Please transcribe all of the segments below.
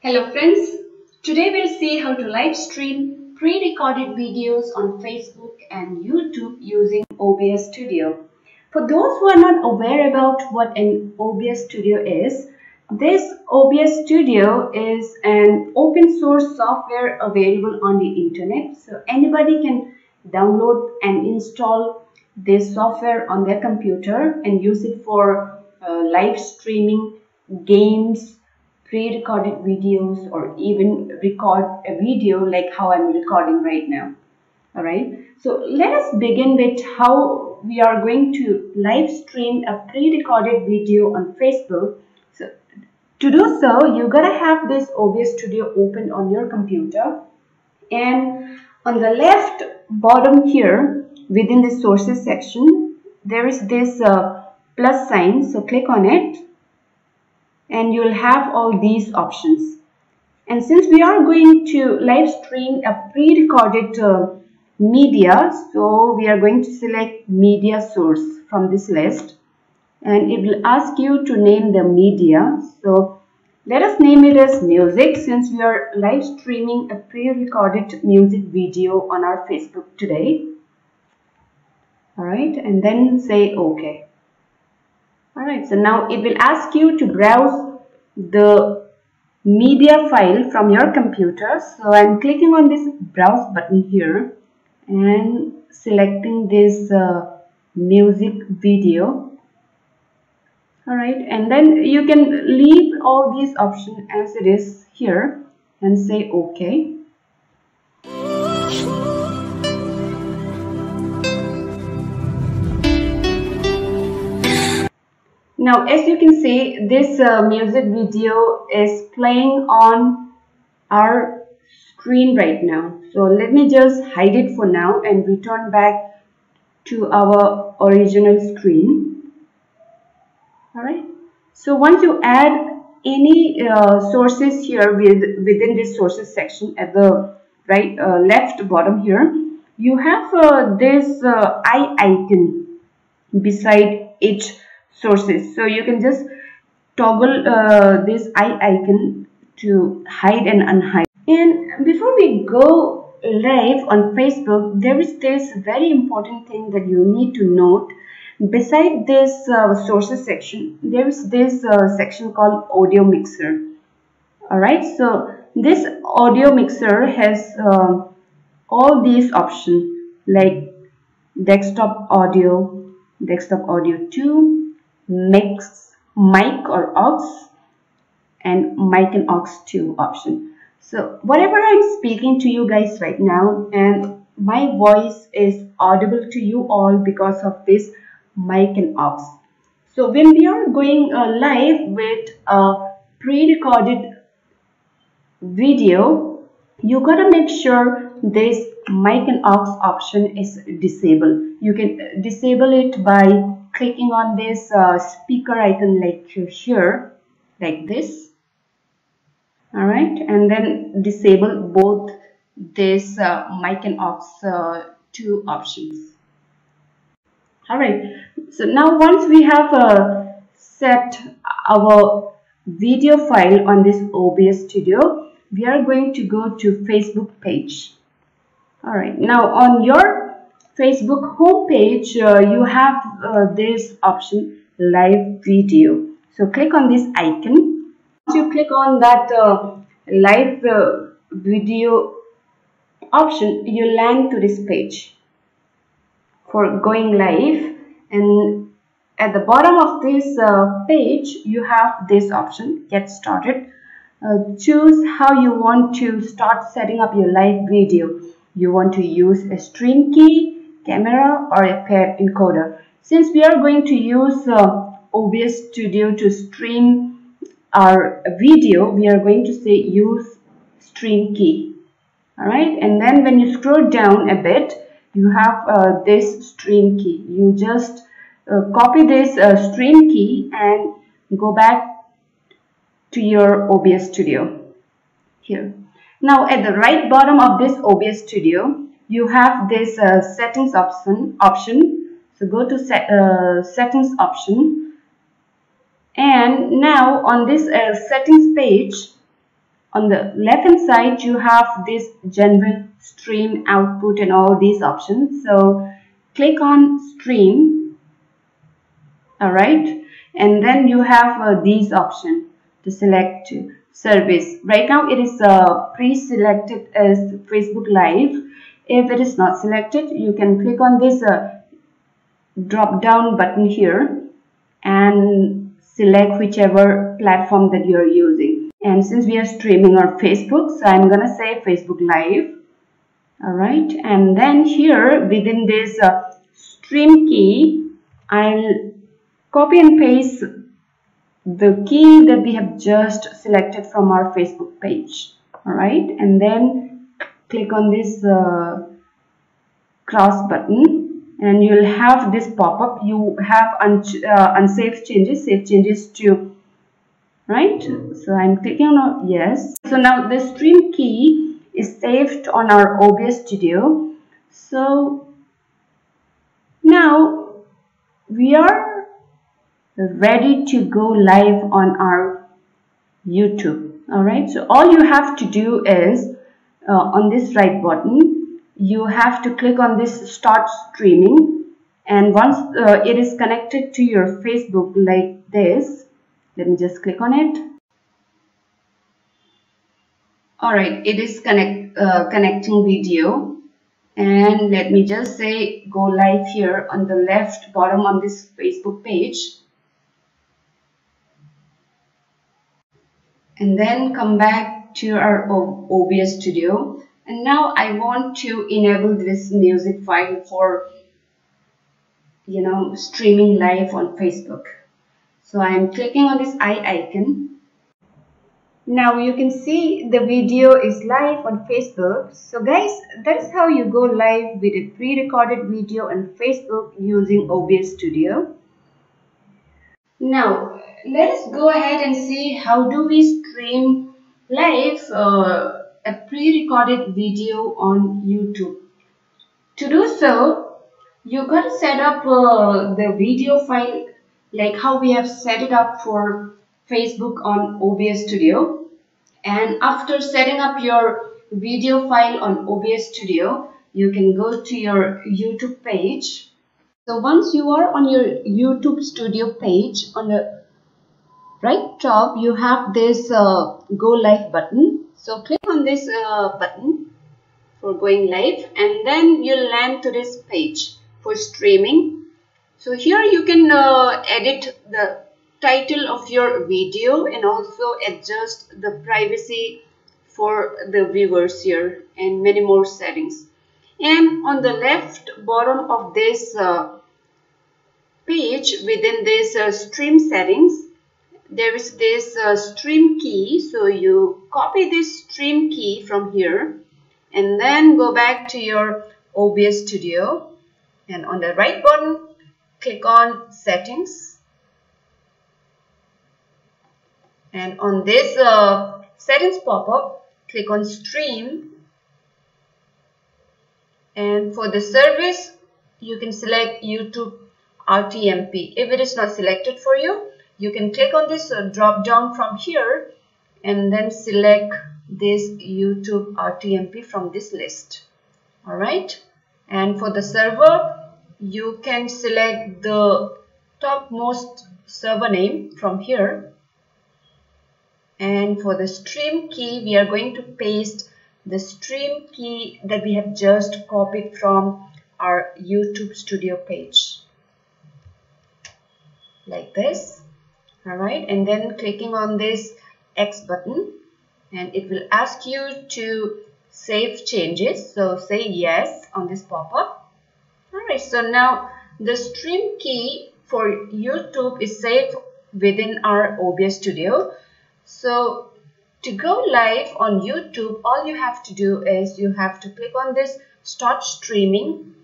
Hello friends, today we'll see how to live stream pre-recorded videos on Facebook and YouTube using OBS Studio. For those who are not aware about what an OBS Studio is, this OBS Studio is an open source software available on the internet. So anybody can download and install this software on their computer and use it for uh, live streaming games, pre-recorded videos or even record a video like how I'm recording right now. Alright, so let us begin with how we are going to live stream a pre-recorded video on Facebook. So to do so, you gotta have this OBS Studio open on your computer and on the left bottom here within the sources section, there is this uh, plus sign. So click on it and you'll have all these options. And since we are going to live stream a pre-recorded uh, media, so we are going to select media source from this list and it will ask you to name the media. So let us name it as music since we are live streaming a pre-recorded music video on our Facebook today. Alright, and then say OK. Alright, so now it will ask you to browse the media file from your computer. So I'm clicking on this browse button here and selecting this uh, music video. Alright, and then you can leave all these options as it is here and say OK. Now, as you can see, this uh, music video is playing on our screen right now. So let me just hide it for now and return back to our original screen. Alright. So once you add any uh, sources here with, within this sources section at the right uh, left bottom here, you have uh, this uh, eye icon beside each sources. So you can just toggle uh, this eye icon to hide and unhide. And before we go live on facebook there is this very important thing that you need to note. Beside this uh, sources section there is this uh, section called audio mixer. All right so this audio mixer has uh, all these options like desktop audio desktop audio 2 mix mic or aux and mic and aux 2 option. So whatever i'm speaking to you guys right now and my voice is audible to you all because of this mic and aux. So when we are going uh, live with a pre-recorded video you gotta make sure this mic and aux option is disabled. You can disable it by clicking on this uh, speaker icon like here like this. All right and then disable both this uh, mic and aux uh, two options. All right so now once we have uh, set our video file on this OBS studio we are going to go to Facebook page. All right now on your Facebook homepage, uh, you have uh, this option live video. So click on this icon. Once you click on that uh, live uh, video option, you land to this page for going live. And at the bottom of this uh, page, you have this option, get started. Uh, choose how you want to start setting up your live video. You want to use a stream key camera or a paired encoder. Since we are going to use uh, OBS Studio to stream our video, we are going to say use stream key. Alright, and then when you scroll down a bit, you have uh, this stream key. You just uh, copy this uh, stream key and go back to your OBS Studio here. Now at the right bottom of this OBS Studio, you have this uh, settings option option. So go to set, uh, settings option. And now on this uh, settings page on the left hand side you have this general stream output and all these options. So click on stream. All right and then you have uh, these options to select service. Right now it is uh, pre-selected as Facebook Live if it is not selected you can click on this uh, drop down button here and select whichever platform that you are using. And since we are streaming on Facebook so I'm gonna say Facebook Live. Alright and then here within this uh, stream key I'll copy and paste the key that we have just selected from our Facebook page. Alright and then click on this uh, cross button and you'll have this pop-up. You have un uh, unsafe changes save changes to right? So i'm clicking on yes. So now the stream key is saved on our OBS studio. So now we are ready to go live on our YouTube. Alright so all you have to do is uh, on this right button you have to click on this start streaming. And once uh, it is connected to your Facebook like this. Let me just click on it. Alright it is connect uh, connecting video. And let me just say go live here on the left bottom on this Facebook page. And then come back to our OBS studio. And now I want to enable this music file for you know streaming live on Facebook. So I am clicking on this eye icon. Now you can see the video is live on Facebook. So guys that's how you go live with a pre-recorded video on Facebook using OBS studio. Now let us go ahead and see how do we stream live uh, a pre-recorded video on YouTube. To do so, you got to set up uh, the video file like how we have set it up for Facebook on OBS Studio. And after setting up your video file on OBS Studio, you can go to your YouTube page. So once you are on your YouTube Studio page on the right top you have this uh, go live button. So click on this uh, button for going live and then you'll land to this page for streaming. So here you can uh, edit the title of your video and also adjust the privacy for the viewers here and many more settings. And on the left bottom of this uh, page within this uh, stream settings there is this uh, stream key. So you copy this stream key from here and then go back to your OBS studio. And on the right button click on settings. And on this uh, settings pop-up click on stream. And for the service you can select YouTube RTMP if it is not selected for you you can click on this uh, drop down from here and then select this YouTube RTMP from this list. Alright? And for the server you can select the topmost server name from here. And for the stream key we are going to paste the stream key that we have just copied from our YouTube studio page. Like this alright and then clicking on this X button and it will ask you to save changes. So say yes on this pop-up. Alright so now the stream key for YouTube is saved within our OBS studio. So to go live on YouTube all you have to do is you have to click on this start streaming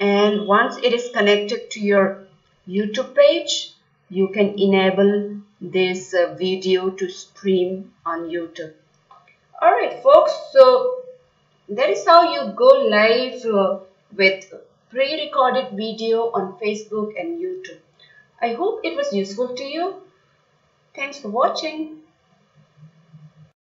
and once it is connected to your YouTube page you can enable this uh, video to stream on YouTube. Alright folks, so that is how you go live uh, with pre-recorded video on Facebook and YouTube. I hope it was useful to you. Thanks for watching.